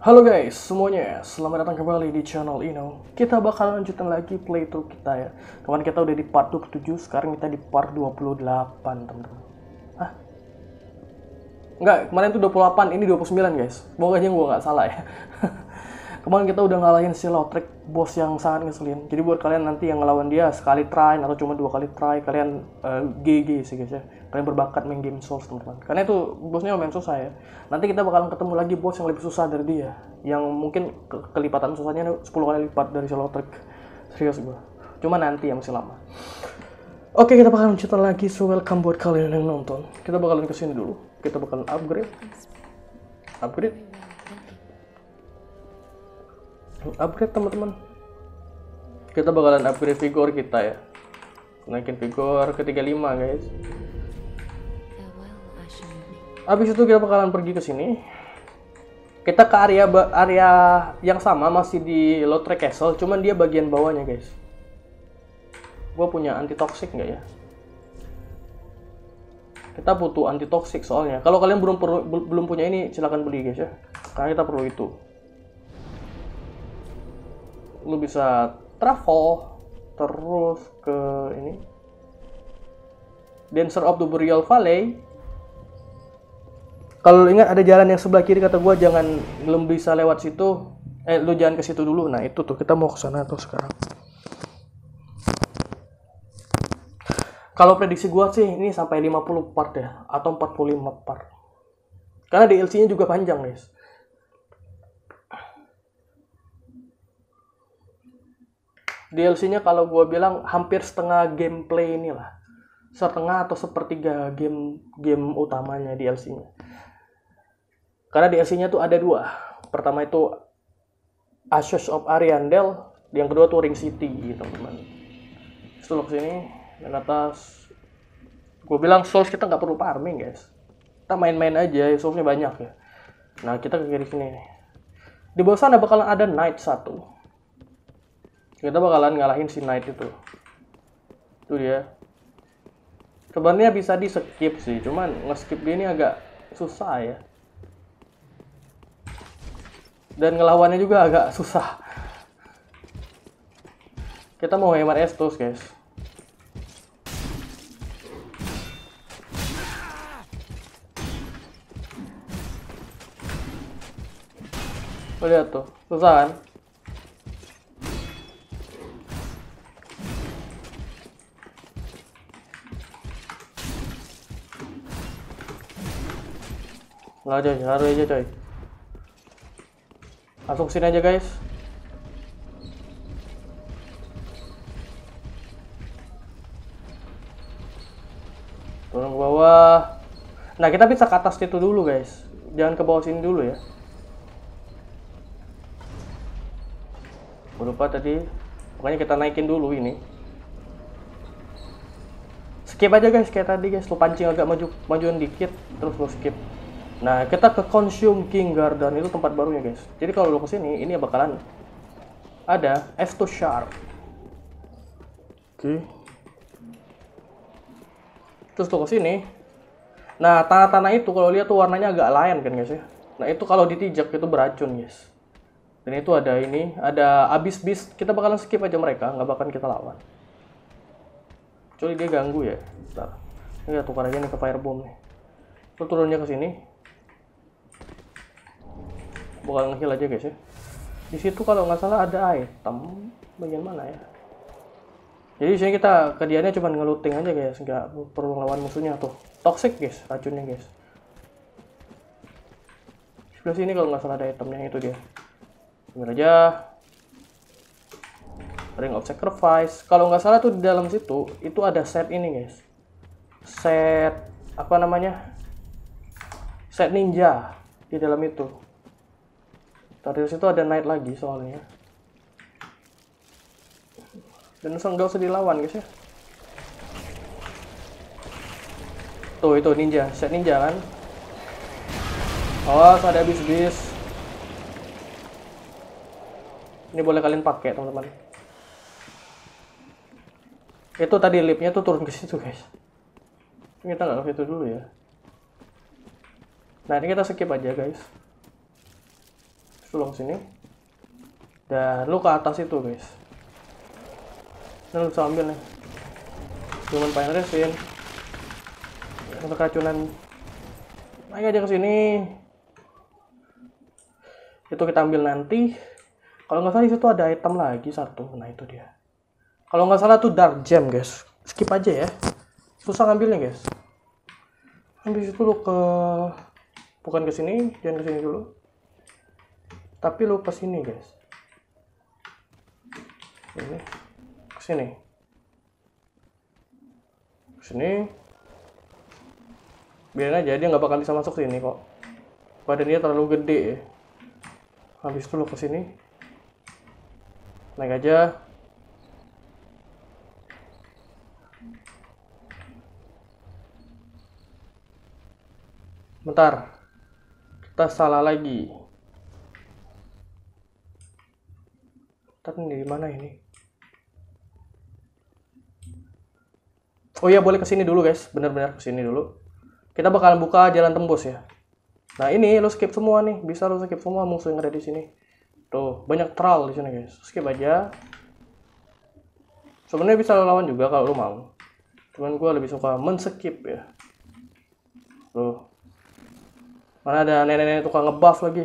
Halo guys, semuanya. Selamat datang kembali di channel Ino. Kita bakal lanjutin lagi playthrough kita ya. Kemarin kita udah di part 27, sekarang kita di part 28, teman-teman. Hah? Enggak, kemarin itu 28, ini 29 guys. Semoga aja gue nggak salah ya. kemarin kita udah ngalahin si Lotrek, bos yang sangat ngeselin. Jadi buat kalian nanti yang ngelawan dia sekali try atau cuma dua kali try, kalian eh, GG sih guys ya. Kalian berbakat main game Souls teman-teman. Karena itu bosnya lumayan susah ya. Nanti kita bakalan ketemu lagi bos yang lebih susah dari dia. Yang mungkin ke- kelipatan susahnya 10 kali lipat dari si Lotrek. Serius gue. Cuma nanti yang masih lama. Oke, kita bakalan lanjutin lagi. So, welcome buat kalian yang nonton. Kita bakalan ke sini dulu. Kita bakalan upgrade. Upgrade. Upgrade, teman-teman. Kita bakalan upgrade figure kita ya. Naikin figure ke 35, guys. Habis itu kita bakalan pergi ke sini. Kita ke area area yang sama masih di Lotrek Castle, cuman dia bagian bawahnya, guys. Gua punya anti toxic nggak ya? Kita butuh anti toxic soalnya. Kalau kalian belum perlu- bel- belum punya ini, silahkan beli, guys ya. Karena kita perlu itu. Lu bisa travel terus ke ini. Dancer of the Boreal Valley kalau ingat ada jalan yang sebelah kiri kata gua jangan belum bisa lewat situ. Eh lu jangan ke situ dulu. Nah itu tuh. Kita mau ke sana tuh sekarang. Kalau prediksi gua sih ini sampai 50 part ya atau 45 part. Karena DLC-nya juga panjang guys. DLC-nya kalau gua bilang hampir setengah gameplay inilah. Setengah atau sepertiga game game utamanya DLC-nya karena DLC-nya tuh ada dua. Pertama itu Ashes of Ariandel, yang kedua tuh Ring City, teman-teman. Lo ke sini, dan atas, gue bilang Souls kita nggak perlu farming guys. Kita main-main aja, Soulsnya banyak ya. Nah kita ke kiri sini. Di bawah sana bakalan ada Knight satu. Kita bakalan ngalahin si Knight itu. Itu dia. Sebenarnya bisa di skip sih, cuman nge-skip dia ini agak susah ya dan ngelawannya juga agak susah. Kita mau hemat Estus, guys. Lo lihat tuh, susah kan? Lah coy, aja coy. Masuk sini aja guys. Turun ke bawah. Nah kita bisa ke atas itu dulu guys. Jangan ke bawah sini dulu ya. Lupa tadi. Pokoknya kita naikin dulu ini. Skip aja guys kayak tadi guys. Lu pancing agak maju majuan dikit. Terus lu skip. Nah, kita ke Consume King Garden itu tempat barunya, guys. Jadi kalau lo ke sini, ini bakalan ada Estus Sharp. Oke. Terus lo ke sini. Nah, tanah-tanah itu kalau lihat tuh warnanya agak lain kan, guys ya. Nah, itu kalau ditijak itu beracun, guys. Dan itu ada ini, ada abis bis. Kita bakalan skip aja mereka, nggak bakalan kita lawan. Kecuali dia ganggu ya. Bentar. Ini kita tukar aja nih ke Firebomb nih. Lo turunnya ke sini, bakal ngeheal aja guys ya. Di situ kalau nggak salah ada item. Bagian mana ya? Jadi di sini kita kerjanya cuma ngeluting aja guys. Nggak perlu ngelawan musuhnya tuh. Toxic guys racunnya guys. Sebelah sini kalau nggak salah ada itemnya itu dia. Ambil aja. Ring of sacrifice. Kalau nggak salah tuh di dalam situ itu ada set ini guys. Set apa namanya? Set ninja di dalam itu Tadi situ ada knight lagi soalnya. Dan nggak usah dilawan guys ya. Tuh itu ninja, set ninja kan. Awas ada bis-bis. Ini boleh kalian pakai teman-teman. Itu tadi lipnya tuh turun ke situ guys. Kita nggak ke situ dulu ya. Nah ini kita skip aja guys. Tolong sini. Dan lu ke atas itu guys. Dan lu bisa ambil nih. Cuman pengen resin. Untuk keracunan. Naik aja ke sini. Itu kita ambil nanti. Kalau nggak salah di situ ada item lagi satu. Nah itu dia. Kalau nggak salah tuh dark gem guys. Skip aja ya. Susah ngambilnya guys. Habis itu lu ke bukan ke sini jangan ke sini dulu tapi lu ke sini guys. Ini. Ke sini. Ke sini. Biarin aja dia nggak bakal bisa masuk sini kok. Badan dia terlalu gede. Ya habis itu lu ke sini. Naik aja. Bentar. Kita salah lagi Ntar ini di mana ini? Oh iya boleh ke sini dulu guys. Bener-bener ke sini dulu. Kita bakalan buka jalan tembus ya. Nah ini lo skip semua nih. Bisa lo skip semua musuh yang ada di sini. Tuh banyak troll di sini guys. Skip aja. Sebenarnya bisa lo lawan juga kalau lo mau. Cuman gue lebih suka men-skip ya. Tuh. Mana ada nenek-nenek tukang ngebuff lagi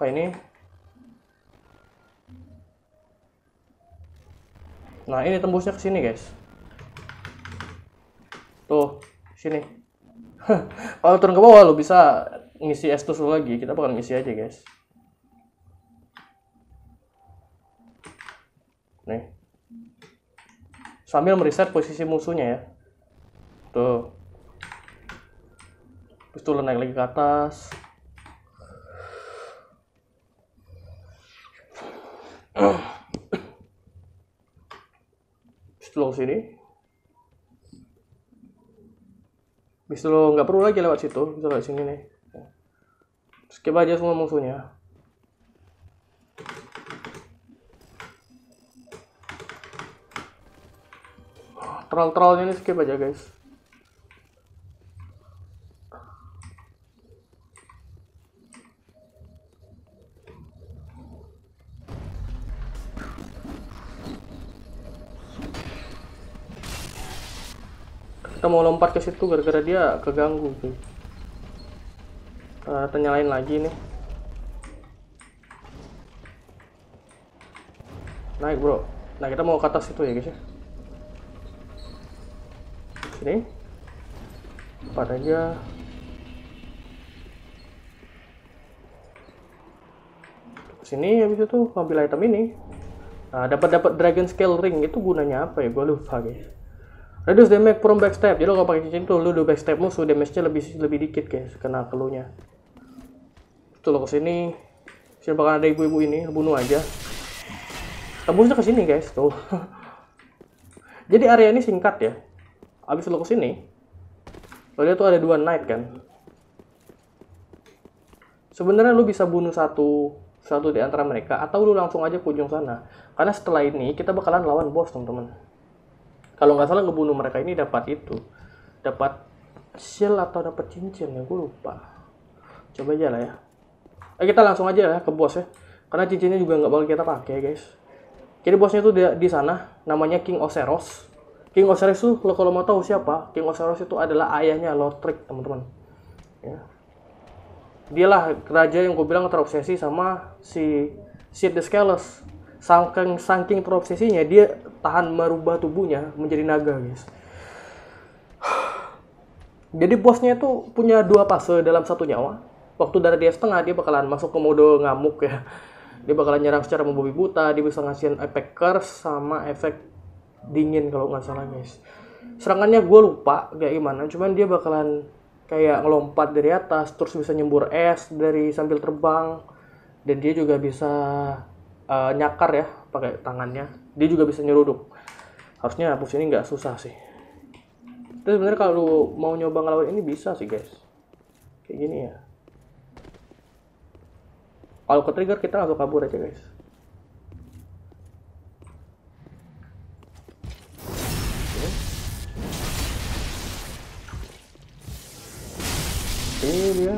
kayak ini. Nah ini tembusnya ke sini guys. Tuh sini. Kalau turun ke bawah lo bisa ngisi estus lo lagi. Kita bakal ngisi aja guys. Nih. Sambil mereset posisi musuhnya ya. Tuh. Terus naik lagi ke atas Lo sini. Bisa lo nggak perlu lagi lewat situ bisa lewat sini nih. Skip aja semua musuhnya. Troll-trollnya ini skip aja guys kita mau lompat ke situ gara-gara dia keganggu tuh uh, nyalain lagi nih. Naik bro. Nah kita mau ke atas itu ya guys ya. Sini. Empat aja. Sini habis itu ambil item ini. Nah dapat dapat dragon scale ring itu gunanya apa ya? Gue lupa guys reduce damage from backstab jadi lo kalau pakai cincin tuh lu do backstab musuh damage nya lebih lebih dikit guys kena keluhnya. Tuh lo ke sini sini. Bakal ada ibu-ibu ini lo bunuh aja. Tembusnya ke sini guys tuh. Jadi area ini singkat ya. Abis lo ke sini lo lihat tuh ada dua knight kan. Sebenarnya lu bisa bunuh satu satu di antara mereka atau lu langsung aja ke ujung sana. Karena setelah ini kita bakalan lawan bos teman-teman kalau nggak salah ngebunuh mereka ini dapat itu dapat shield atau dapat cincin ya gue lupa. Coba aja lah ya. Eh, kita langsung aja lah ke bos ya. Karena cincinnya juga nggak bakal kita pakai guys. Jadi bosnya tuh di, sana namanya King Oseros. King Oseros tuh lo kalau mau tahu siapa King Oseros itu adalah ayahnya Lothric teman-teman. Ya. Dialah raja yang gue bilang terobsesi sama si Sid the Scaleless. Saking saking terobsesinya dia tahan merubah tubuhnya menjadi naga guys. Jadi bosnya itu punya dua fase dalam satu nyawa. Waktu darah dia setengah dia bakalan masuk ke mode ngamuk ya. Dia bakalan nyerang secara membabi buta dia bisa ngasihin efek curse sama efek dingin kalau nggak salah guys. Serangannya gue lupa kayak gimana cuman dia bakalan kayak ngelompat dari atas terus bisa nyembur es dari sambil terbang dan dia juga bisa uh, nyakar ya pakai tangannya. Dia juga bisa nyeruduk. Harusnya hapus ini nggak susah sih. Tapi sebenarnya kalau mau nyoba ngelawan ini bisa sih guys. Kayak gini ya. Kalau ke trigger kita langsung kabur aja guys. Ini dia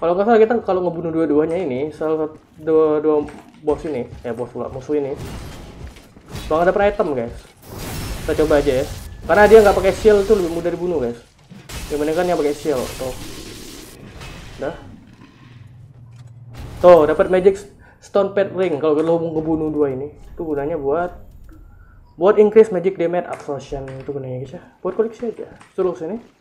Kalau nggak salah kita kalau ngebunuh dua-duanya ini, salah satu dua, dua bos ini, ya bos pula musuh ini, bakal dapet item guys. Kita coba aja ya. Karena dia nggak pakai shield tuh lebih mudah dibunuh guys. Dibandingkan yang pakai shield tuh. Dah. Tuh dapat magic stone pet ring kalau lo mau ngebunuh dua ini. Itu gunanya buat buat increase magic damage absorption itu gunanya guys ya. Buat koleksi aja. Suruh sini.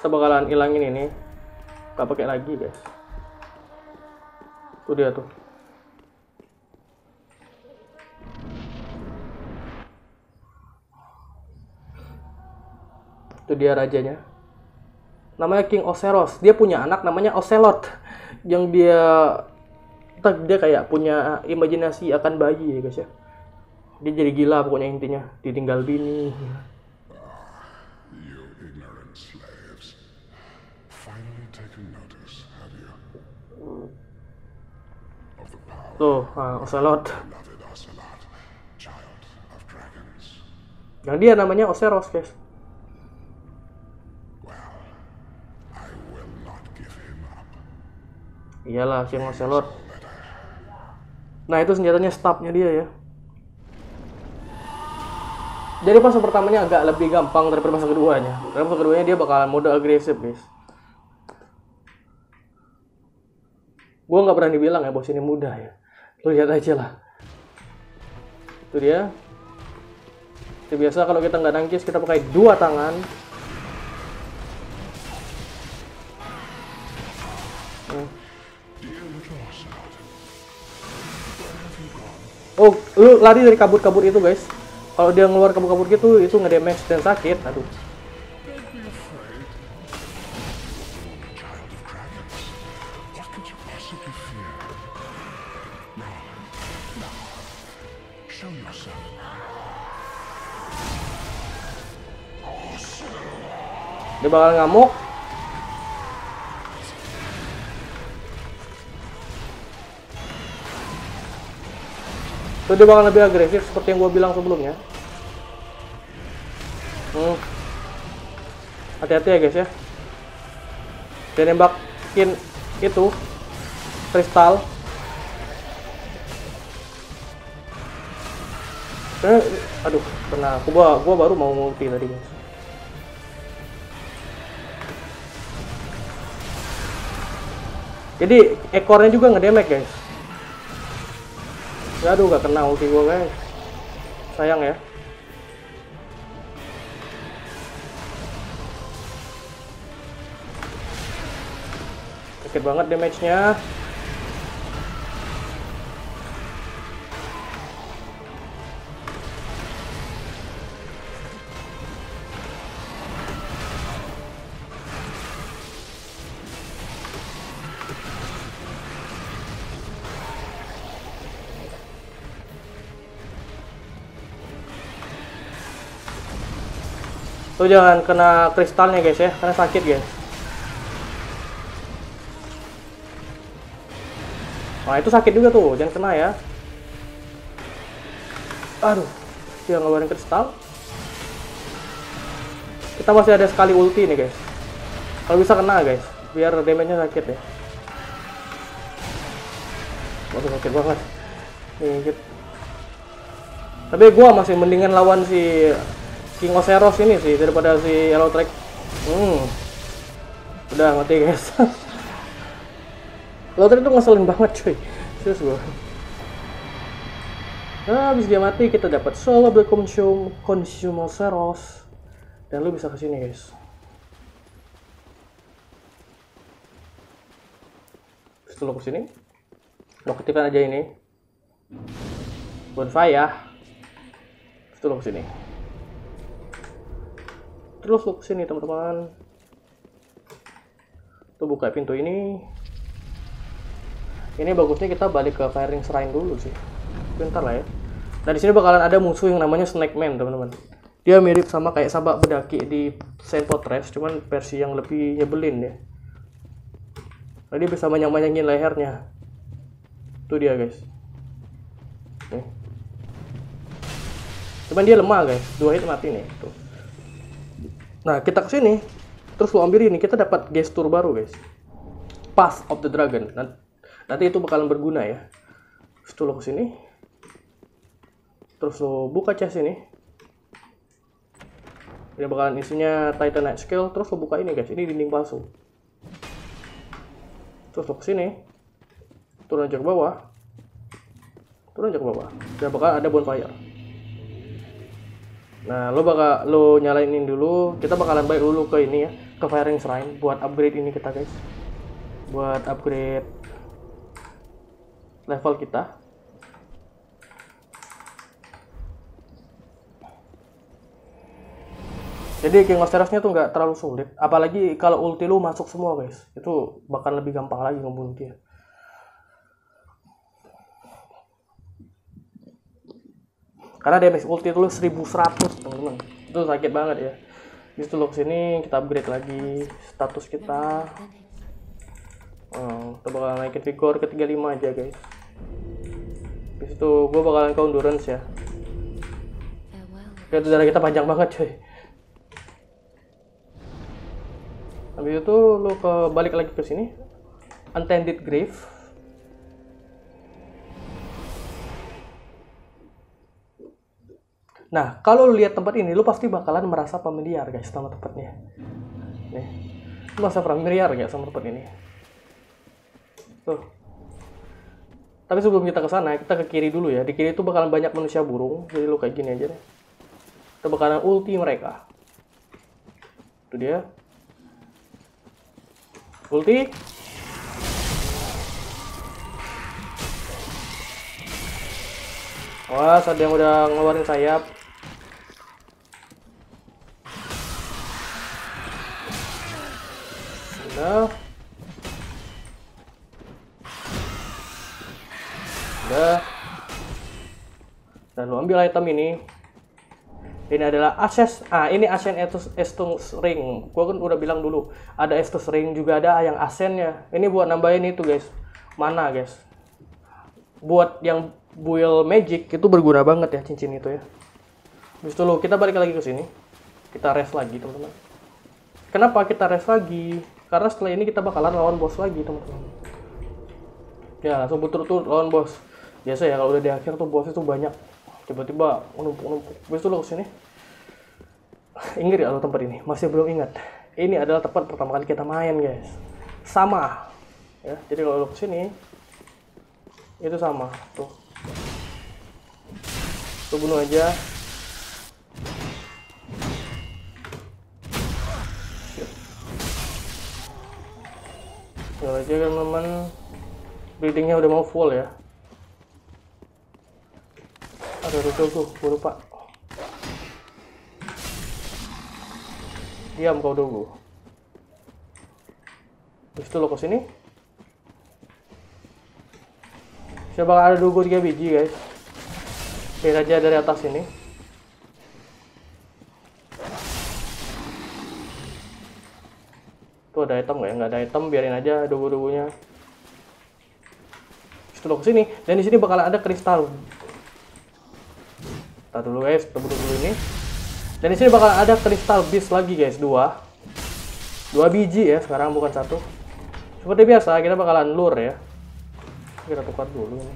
Kita bakalan hilangin ini nggak pakai lagi guys. Tuh dia tuh. Itu dia rajanya. Namanya King Oceros dia punya anak namanya Ocelot yang dia dia kayak punya imajinasi akan bayi ya guys ya. Dia jadi gila pokoknya intinya. Ditinggal bini tuh ah, Ocelot yang dia namanya Oceros guys. Iyalah, King Ocelot. Nah, itu senjatanya staffnya dia ya. Jadi fase pertamanya agak lebih gampang daripada fase keduanya. Dalam fase keduanya dia bakalan mode agresif, guys. Gua nggak berani bilang ya bos ini mudah ya. Lu lihat aja lah. Itu dia. Seperti biasa kalau kita nggak nangkis kita pakai dua tangan. Gone? Oh, lu lari dari kabut-kabut itu, guys. Kalau dia ngeluar kabut-kabut gitu, itu nge-damage dan sakit. Aduh. Dia bakal ngamuk. Tuh dia bakal lebih agresif seperti yang gue bilang sebelumnya. Hmm. Hati-hati ya guys ya. Dia nembakin itu kristal. Eh, aduh, kena. Gua gua baru mau multi tadi guys. Jadi ekornya juga ngedemek guys. Aduh gak kena ulti gua guys. Sayang ya. Sakit banget damage-nya. Tuh jangan kena kristalnya guys ya, karena sakit guys. Nah itu sakit juga tuh, jangan kena ya. Aduh, dia ngeluarin kristal. Kita masih ada sekali ulti nih guys. Kalau bisa kena guys, biar damage-nya sakit ya. Waduh sakit banget. Nih, gitu. Tapi gua masih mendingan lawan si King Oceros ini sih daripada si Yellow Track. Hmm. Udah mati guys. Yellow Track tuh ngeselin banget cuy. Serius gua. Nah, habis dia mati kita dapat solo Black Consume Consume Oceros. Dan lu bisa ke sini guys. Lu ke sini. Lo ketikkan aja ini. Bonfire. Terus ke sini terus lu ke sini teman-teman. Tuh buka pintu ini. Ini bagusnya kita balik ke firing shrine dulu sih. Bentar lah ya. Nah di sini bakalan ada musuh yang namanya snake man teman-teman. Dia mirip sama kayak sabak bedaki di Saint Fortress cuman versi yang lebih nyebelin ya. Nah, dia bisa manyang-manyangin lehernya. Tuh dia guys. Nih. Cuman dia lemah guys. Dua hit mati nih tuh Nah, kita ke sini. terus lo ambil ini kita dapat gestur baru guys. Path of the Dragon. Nan- nanti itu bakalan berguna ya. Terus lo ke sini terus lo buka chest ini. Ini bakalan isinya Titanite Scale terus lo buka ini guys. Ini dinding palsu. Terus lo ke sini turun aja ke bawah. Turun aja ke bawah. Dan bakal ada bonfire nah lo bakal lo nyalain ini dulu. Kita bakalan balik dulu ke ini ya ke firing shrine buat upgrade ini kita guys. Buat upgrade level kita. Jadi King of Steros-nya tuh nggak terlalu sulit. Apalagi kalau ulti lu masuk semua guys. Itu bakal lebih gampang lagi ngebunuh dia karena damage ulti itu lu 1100 teman-teman. Itu sakit banget ya. Habis itu lo ke sini kita upgrade lagi status kita. Hmm, kita bakal naikin vigor ke 35 aja guys. Habis itu gue bakalan ke endurance ya. Lihat darah kita panjang banget coy Habis itu lo ke balik lagi ke sini. Untended Grave Nah, kalau lu lihat tempat ini, lu pasti bakalan merasa familiar guys sama tempatnya. Nih, lu merasa familiar nggak sama tempat ini? Tuh. Tapi sebelum kita ke sana, kita ke kiri dulu ya. Di kiri itu bakalan banyak manusia burung, jadi lu kayak gini aja deh. Kita bakalan ulti mereka. Itu dia. Ulti. Wah, ada yang udah ngeluarin sayap. Udah. Udah. Dan lu ambil item ini. Ini adalah Ashes. Ah, ini Ashen Estus, Estus Ring. Gua kan udah bilang dulu, ada Estus Ring juga ada yang Ashennya. Ini buat nambahin itu, guys. Mana, guys? Buat yang build magic itu berguna banget ya cincin itu ya. Habis itu lo kita balik lagi ke sini. Kita rest lagi, teman-teman. Kenapa kita rest lagi? Karena setelah ini kita bakalan lawan bos lagi, teman-teman. Ya, langsung betul-betul lawan bos. Biasa ya kalau udah di akhir tuh bos itu banyak. Tiba-tiba numpuk-numpuk. Habis itu lo ke sini. Ingat ya lo tempat ini? Masih belum ingat. Ini adalah tempat pertama kali kita main, guys. Sama. Ya, jadi kalau lo ke sini, itu sama. Tuh. Lo bunuh aja. Tinggal aja kan teman Bleedingnya udah mau full ya. Ada ritual tuh, gue lupa. Diam kau dogo. Terus itu lo ke sini Saya bakal ada dogo 3 biji guys. Lihat aja dari atas ini ada item nggak ya? Nggak ada item, biarin aja dogo-dogonya. Setelah ke sini, dan di sini bakal ada kristal. Kita dulu guys, dulu ini. Dan di sini bakal ada kristal beast lagi guys, dua. Dua biji ya, sekarang bukan satu. Seperti biasa, kita bakalan lure ya. Kita tukar dulu ini.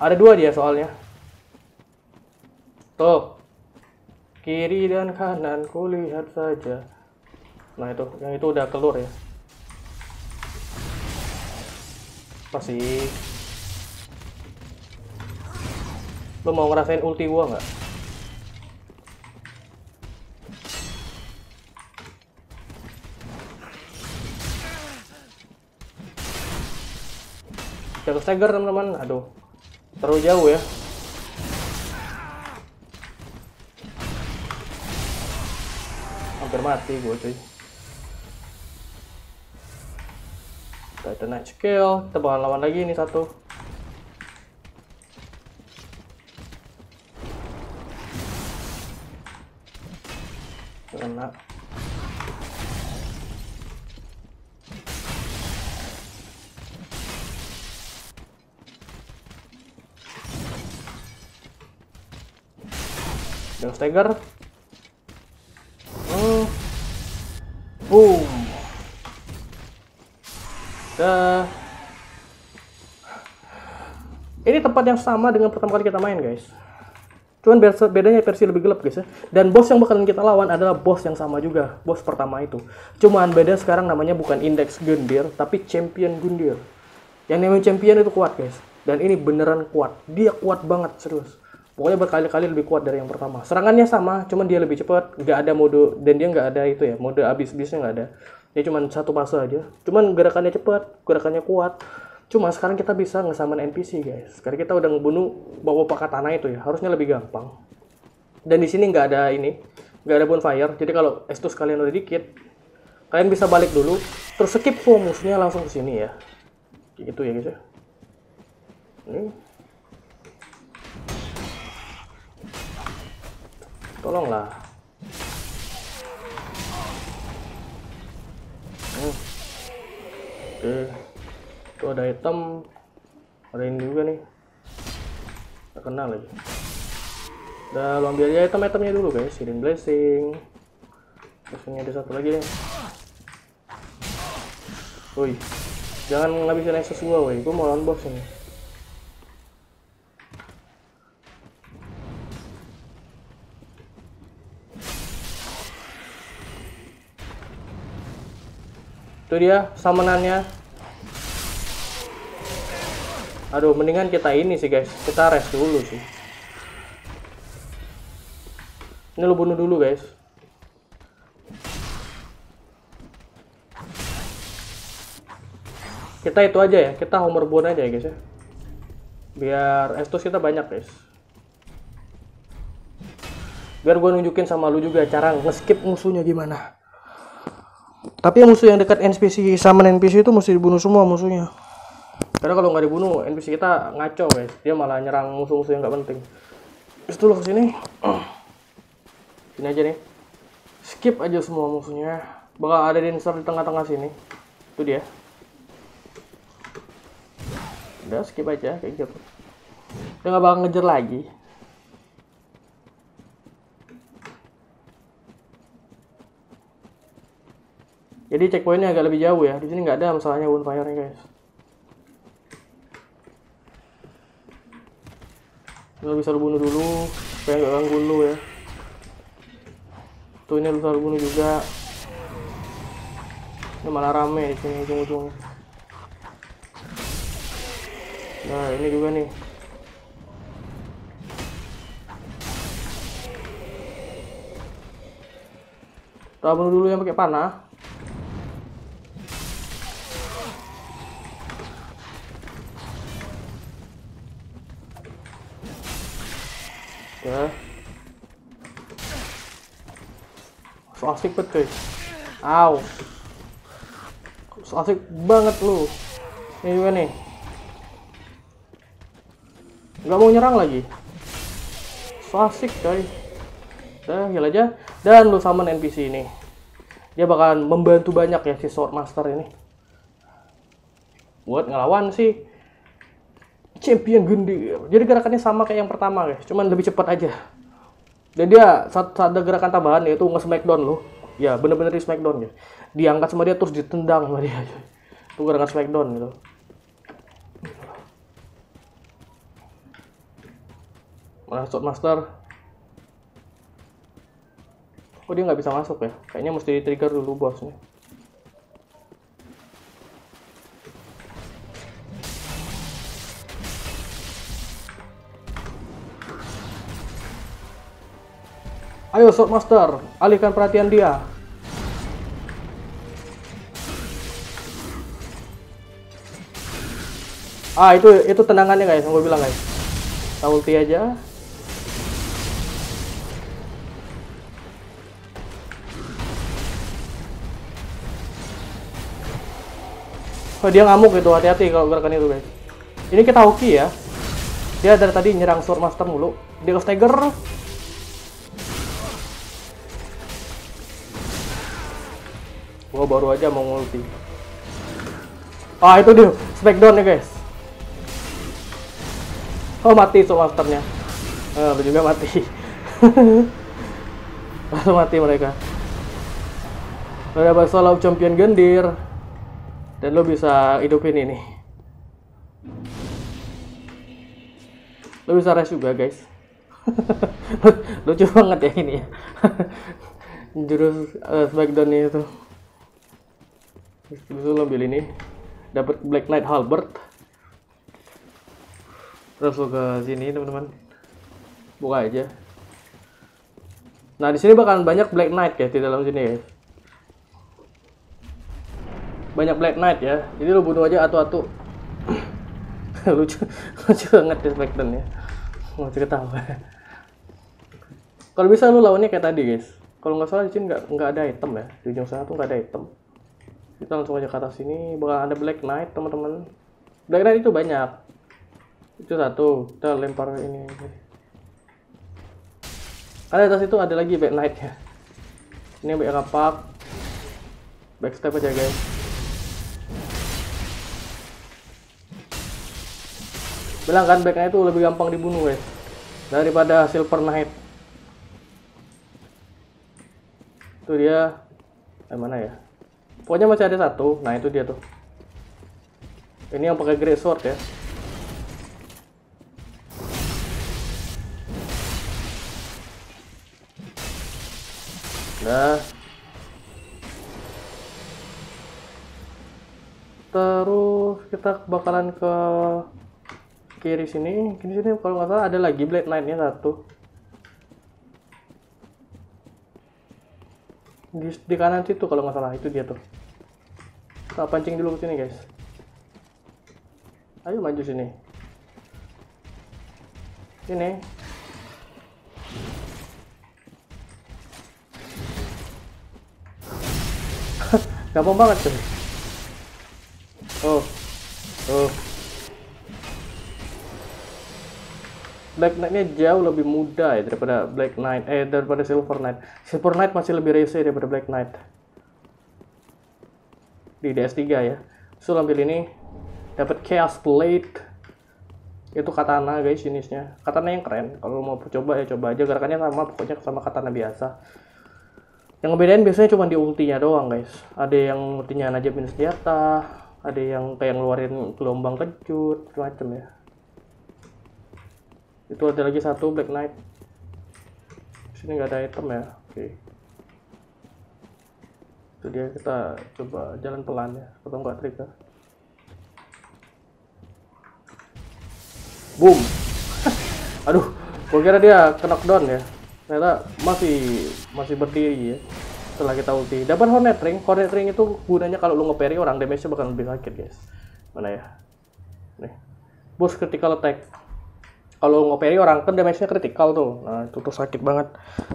Ada dua dia soalnya. Tuh, kiri dan kanan kulihat saja. Nah itu yang itu udah keluar ya. Masih. Lo mau ngerasain ulti gua nggak? Jatuh stagger teman-teman. Aduh. Terlalu jauh ya mati gue cuy. Titanite skill kita bakal lawan lagi ini satu. Kena. Yang stagger Boom. Dah. Ini tempat yang sama dengan pertama kali kita main, guys. Cuman beda- bedanya versi lebih gelap, guys ya. Dan bos yang bakalan kita lawan adalah bos yang sama juga, bos pertama itu. Cuman beda sekarang namanya bukan Index Gundir, tapi Champion Gundir. Yang namanya Champion itu kuat, guys. Dan ini beneran kuat. Dia kuat banget, serius. Pokoknya berkali-kali lebih kuat dari yang pertama. Serangannya sama, cuman dia lebih cepat. Nggak ada mode, dan dia nggak ada itu ya, mode abis-abisnya nggak ada. Dia cuman satu fase aja. Cuman gerakannya cepat, gerakannya kuat. Cuma sekarang kita bisa ngesaman NPC guys. Sekarang kita udah ngebunuh bawa pakai tanah itu ya, harusnya lebih gampang. Dan di sini nggak ada ini, nggak ada bonfire. Jadi kalau estus kalian udah dikit, kalian bisa balik dulu, terus skip musuhnya langsung ke sini ya. Gitu ya guys ya. Ini. Tolonglah. Hmm. Oke. Tuh ada item. Ada ini juga nih. Gak kenal lagi. Udah lu ambil aja item-itemnya dulu guys. Hidden blessing. Terus ada satu lagi nih. Woi. Jangan ngabisin Nexus gua woi. Gua mau lawan boss ini. Itu dia summonannya. Aduh, mendingan kita ini sih guys. Kita rest dulu sih. Ini lu bunuh dulu guys. Kita itu aja ya. Kita Homer Bone aja ya guys ya. Biar Estus kita banyak guys. Biar gue nunjukin sama lu juga cara nge-skip musuhnya gimana. Tapi musuh yang dekat NPC sama NPC itu mesti dibunuh semua musuhnya. Karena kalau nggak dibunuh, NPC kita ngaco guys. Dia malah nyerang musuh-musuh yang nggak penting. Terus dulu ke sini. Sini aja nih. Skip aja semua musuhnya. Bakal ada dancer di tengah-tengah sini. Itu dia. Udah skip aja kayak gitu. Dia nggak bakal ngejar lagi. Jadi checkpointnya agak lebih jauh ya. Di sini nggak ada masalahnya bonfire-nya guys. Lu bisa lu bunuh dulu supaya nggak ganggu lu ya. Tuh ini lu bisa bunuh juga. Ini malah rame di sini ujung-ujungnya. Nah ini juga nih. Kita bunuh dulu yang pakai panah. Asik cuy. Aw. Asik banget lu. Ini juga nih. Gak mau nyerang lagi. So asik coy. Udah, heal aja. Dan lu summon NPC ini. Dia bakalan membantu banyak ya si Sword Master ini. Buat ngelawan si Champion Gundir. Jadi gerakannya sama kayak yang pertama guys, cuman lebih cepat aja. Dan dia saat, ada gerakan tambahan yaitu nge-smackdown lo. Ya, bener-bener di smackdown ya. Diangkat sama dia terus ditendang sama dia. Itu gerakan smackdown gitu. Sword Master? Oh dia nggak bisa masuk ya? Kayaknya mesti di trigger dulu bosnya. Ayo Sword Master, alihkan perhatian dia. Ah itu itu tendangannya guys, yang gue bilang guys. Kita ulti aja. Oh dia ngamuk gitu, hati-hati kalau gerakan itu guys. Ini kita hoki ya. Dia dari tadi nyerang Sword Master mulu. Dia ke stagger. Gua baru aja mau ngulti. Ah itu dia, smackdown ya guys. Oh mati Sword Masternya. Eh, juga mati. Langsung mati mereka. lo dapat solo champion gendir dan lo bisa hidupin ini lo bisa rest juga guys lucu banget ya ini ya jurus uh, smackdown itu terus ambil ini. Dapat black knight halberd. Terus lo ke sini teman-teman. Buka aja. Nah di sini bakalan banyak black knight ya di dalam sini ya. Banyak black knight ya. Jadi lo bunuh aja atu-atu. Lucu lucu banget ya smackdown ya. Mau ketawa. Kalau bisa lu lawannya kayak tadi guys. Kalau nggak salah di sini nggak nggak ada item ya. Di ujung sana tuh nggak ada item kita langsung aja ke atas sini. Bakal ada black knight teman-teman. Black knight itu banyak. Itu satu. Kita lempar ini ada atas itu ada lagi black knight ya. Ini banyak kapak. Backstep aja guys. Bilang kan black knight itu lebih gampang dibunuh guys daripada silver knight. Itu dia. Eh mana ya pokoknya masih ada satu. Nah itu dia tuh. Ini yang pakai great sword ya. Nah. Terus kita bakalan ke kiri sini. Kiri sini kalau nggak salah ada lagi blade knight nya satu. Di, di kanan situ kalau nggak salah. Itu dia tuh kita pancing dulu ke sini guys. Ayo maju sini. Sini. Gampang banget tuh oh. Oh. Black Knight-nya jauh lebih mudah ya daripada Black Knight eh daripada Silver Knight. Silver Knight masih lebih rese daripada Black Knight. Di DS3 ya. So ambil ini dapat Chaos Blade. Itu katana guys jenisnya. Katana yang keren. Kalau mau coba ya coba aja gerakannya sama pokoknya sama katana biasa. Yang ngebedain biasanya cuma di ultinya doang guys. Ada yang ultinya najepin senjata, ada yang kayak ngeluarin gelombang kejut, macam ya itu ada lagi satu black knight sini nggak ada item ya oke itu dia kita coba jalan pelan ya atau nggak trigger. Boom. Aduh gua kira dia knockdown ya. Ternyata masih masih berdiri ya setelah kita ulti. Dapat hornet ring hornet ring itu gunanya kalau lu nge orang damage nya bakal lebih sakit guys. Mana ya? Nih. Boost critical attack. Kalau ngoperi orang kan damage-nya kritikal tuh. Nah itu tuh sakit banget.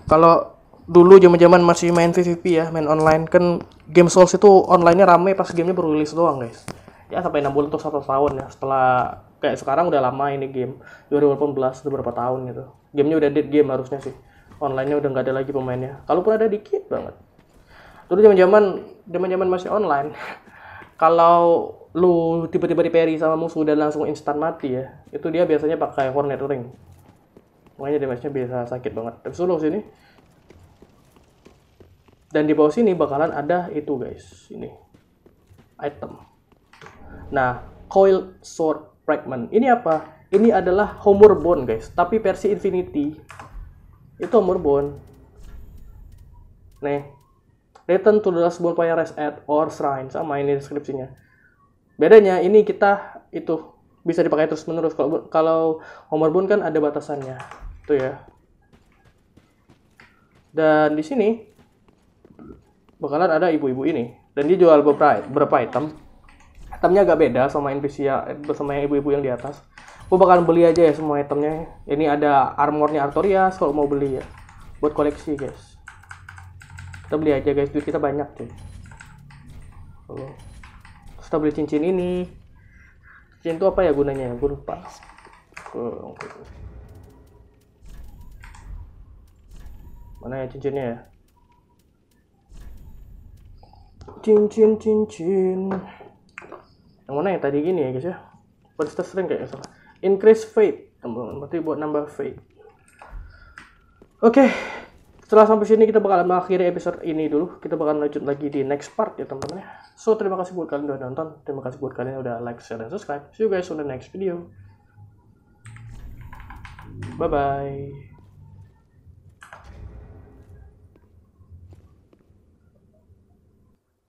Kalau dulu zaman-zaman masih main PvP ya main online. Kan game Souls itu online-nya rame pas gamenya baru rilis doang guys. Ya sampai 6 bulan tuh satu tahun ya setelah kayak sekarang udah lama ini game 2018 udah berapa tahun gitu. Gamenya udah dead game harusnya sih. Online-nya udah nggak ada lagi pemainnya. Kalaupun ada dikit banget. Dulu zaman-zaman zaman-zaman masih online kalau lu tiba-tiba di parry sama musuh dan langsung instan mati ya itu dia biasanya pakai hornet ring. Makanya damage-nya biasa sakit banget. Tapi solo sini dan di bawah sini bakalan ada itu guys. Ini. Item. Nah coil sword fragment. Ini apa? Ini adalah homur bone guys. Tapi versi infinity. Itu homur bone. Nih. Return to the last bonfire rest at or shrine. Sama ini deskripsinya. Bedanya ini kita itu bisa dipakai terus menerus kalau kalau Homer Bone kan ada batasannya. Tuh ya. Dan di sini bakalan ada ibu-ibu ini. Dan dia jual beberapa berapa item. Itemnya agak beda sama NPC ya sama yang ibu-ibu yang di atas. Aku bakalan beli aja ya semua itemnya. Ini ada armornya Artorias kalau mau beli ya. Buat koleksi guys. Kita beli aja guys. Duit kita banyak cuy. Oh kita beli cincin ini. Cincin itu apa ya gunanya gue lupa. Mana ya cincinnya ya cincin cincin yang mana ya? Tadi gini ya guys ya. Balista string kayak salah. Increase fate teman berarti buat nambah fate oke. Setelah sampai sini kita bakalan mengakhiri episode ini dulu. Kita bakalan lanjut lagi di next part ya teman-teman ya. So terima kasih buat kalian udah nonton. Terima kasih buat kalian yang udah like share dan subscribe. See you guys on the next video. Bye bye